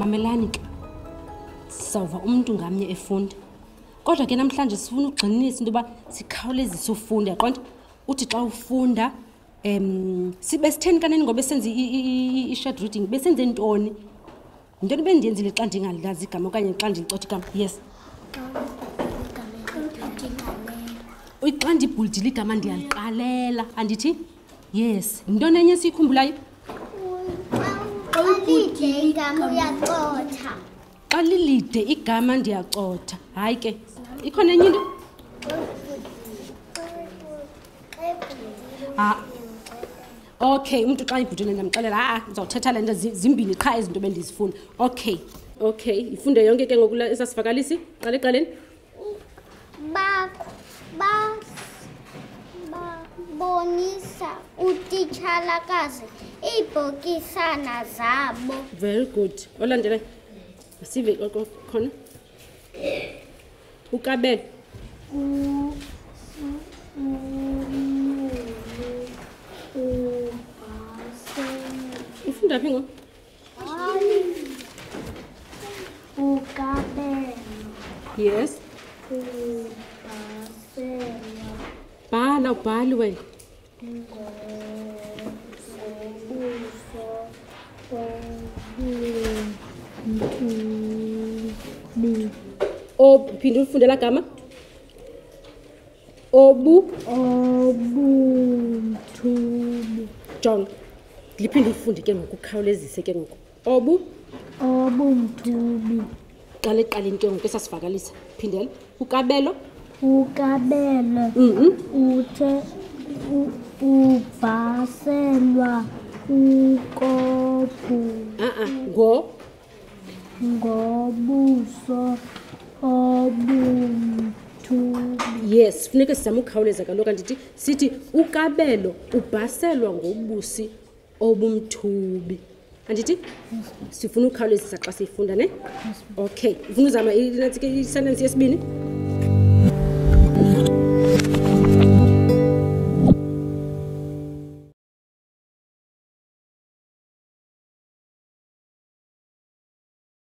mamelani ke sizawuva umntu ngamnye efunda kodwa ke namhlanje sifuna ukugxininisa into yoba sikhawulezise ufunda qonto uthi xa ufunda um sibe sitheni kaneni ngoba senze i-short reading besenze ntoni yintoni bendiyenzile xa ndingalilazi igama okanye xa ndilicotha igama yes xa ndibhulidile igama ndiyaliqalela andithi yes yintoni enye esiyikhumbulayo xa lilide igama ndiyacotha hayi ke ikhona enye into okay umntu xa ibhutile ndamxelela a-a ndizawuthetha le nto zimbini qha izinto bendizifuna okay okay yifunde yonke ke ngokula esasivakalisi qala eqaleni bonisa utitshalakazi iibhokisana zabo very good olandelayo asive khona ukabelo ufunda phi ngoku ukabelo yes ubhasela bhala ubhali wena obu phinde ulifunde la gama obu obuntubu jonga liphinde ufunde ke ngokukhawulezise ke ngoku obu obumthubi qala eqala into ngoku esasivakalisa phindela ukabelo ukabelo mhm. uthe ubhaselwa ukobhu a-a ngo ngobuso obumthubi yes funeke sizame ukukhawuleza kaloku andithi sithi ukabelo ubhaselwa ngobusi obumthubi andithi sifuna ukhawulezisa xa siyifunda ne okay ufuna uzama inantsike isentensi yesibini